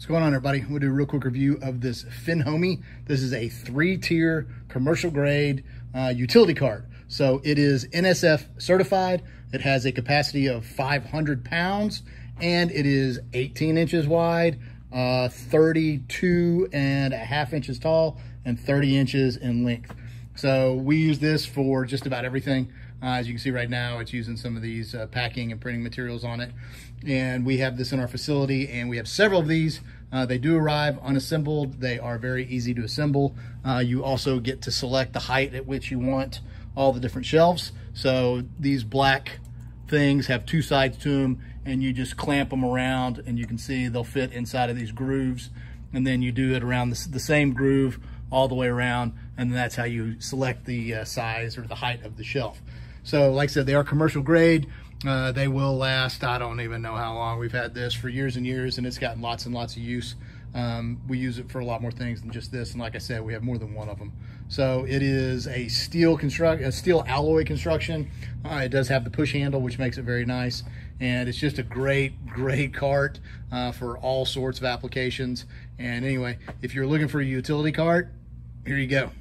What's going on everybody? We'll do a real quick review of this Finnhomy. This is a three-tier commercial grade uh, utility cart. So it is NSF certified. It has a capacity of 500 pounds and it is 18 inches wide, uh, 32 and a half inches tall and 30 inches in length. So we use this for just about everything. Uh, as you can see right now, it's using some of these uh, packing and printing materials on it. And we have this in our facility and we have several of these. Uh, they do arrive unassembled. They are very easy to assemble. Uh, you also get to select the height at which you want all the different shelves. So these black things have two sides to them and you just clamp them around and you can see they'll fit inside of these grooves. And then you do it around the, the same groove all the way around. And that's how you select the uh, size or the height of the shelf. So like I said, they are commercial grade. Uh, they will last, I don't even know how long. We've had this for years and years and it's gotten lots and lots of use. Um, we use it for a lot more things than just this. And like I said, we have more than one of them. So it is a steel construct, a steel alloy construction. Uh, it does have the push handle, which makes it very nice. And it's just a great, great cart uh, for all sorts of applications. And anyway, if you're looking for a utility cart, here you go.